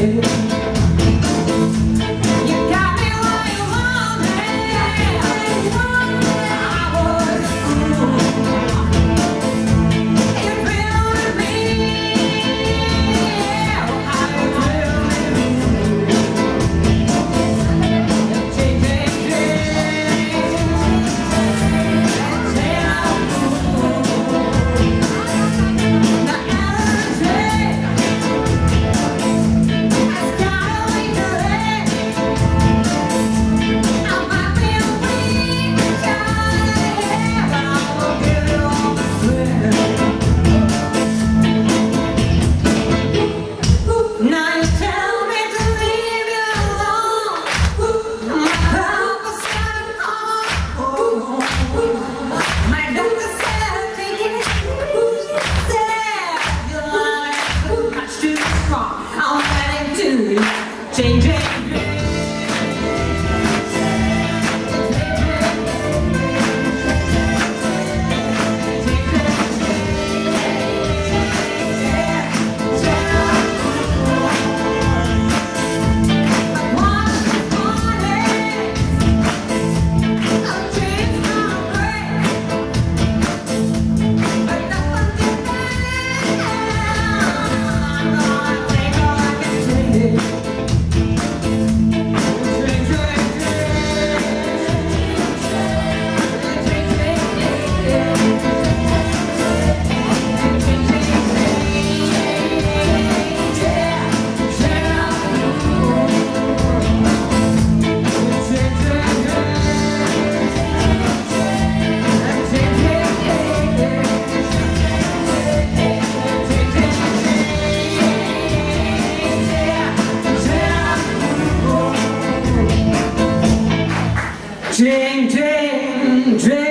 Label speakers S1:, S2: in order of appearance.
S1: erro Dream.